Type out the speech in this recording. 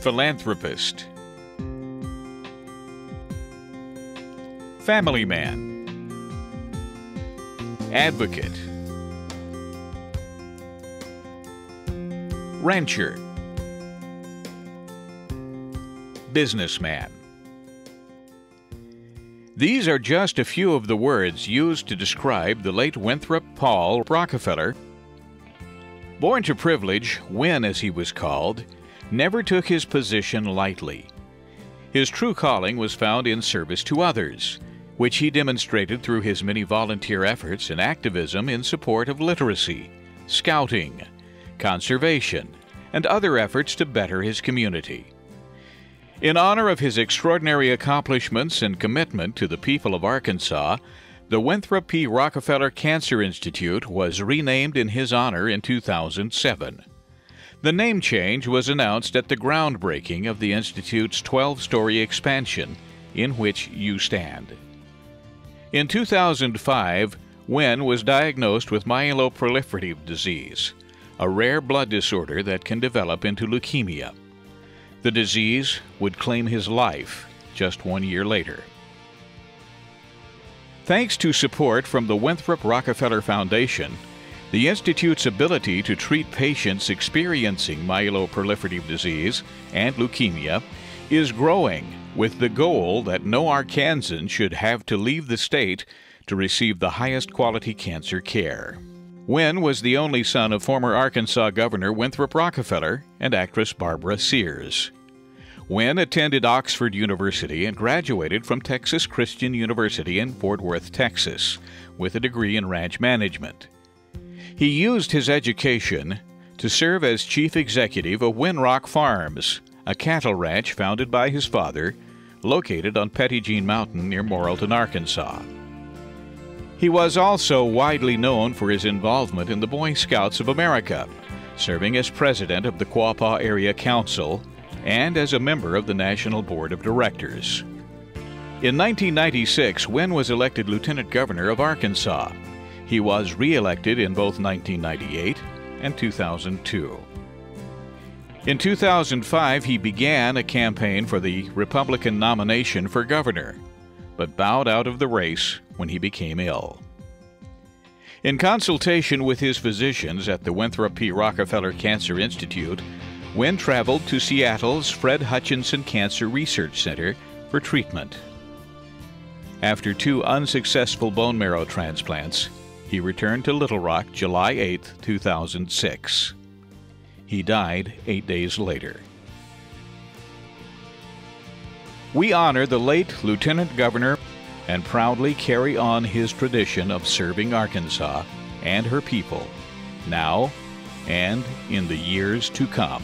philanthropist, family man, advocate, rancher, businessman. These are just a few of the words used to describe the late Winthrop Paul Rockefeller. Born to privilege, Win as he was called, never took his position lightly. His true calling was found in service to others, which he demonstrated through his many volunteer efforts and activism in support of literacy, scouting, conservation, and other efforts to better his community. In honor of his extraordinary accomplishments and commitment to the people of Arkansas, the Winthrop P. Rockefeller Cancer Institute was renamed in his honor in 2007. The name change was announced at the groundbreaking of the Institute's 12 story expansion, in which you stand. In 2005, Win was diagnosed with myeloproliferative disease, a rare blood disorder that can develop into leukemia. The disease would claim his life just one year later. Thanks to support from the Winthrop Rockefeller Foundation, the Institute's ability to treat patients experiencing myeloproliferative disease and leukemia is growing with the goal that no Arkansan should have to leave the state to receive the highest quality cancer care. Win was the only son of former Arkansas Governor Winthrop Rockefeller and actress Barbara Sears. Win attended Oxford University and graduated from Texas Christian University in Fort Worth, Texas, with a degree in ranch management. He used his education to serve as chief executive of Winrock Farms, a cattle ranch founded by his father, located on Petit Jean Mountain near Morrilton, Arkansas. He was also widely known for his involvement in the Boy Scouts of America, serving as president of the Quapaw Area Council and as a member of the National Board of Directors. In 1996, Win was elected Lieutenant Governor of Arkansas. He was re elected in both 1998 and 2002. In 2005, he began a campaign for the Republican nomination for governor, but bowed out of the race when he became ill. In consultation with his physicians at the Winthrop P. Rockefeller Cancer Institute, Win traveled to Seattle's Fred Hutchinson Cancer Research Center for treatment. After two unsuccessful bone marrow transplants, he returned to Little Rock July 8, 2006. He died eight days later. We honor the late Lieutenant Governor and proudly carry on his tradition of serving Arkansas and her people, now and in the years to come.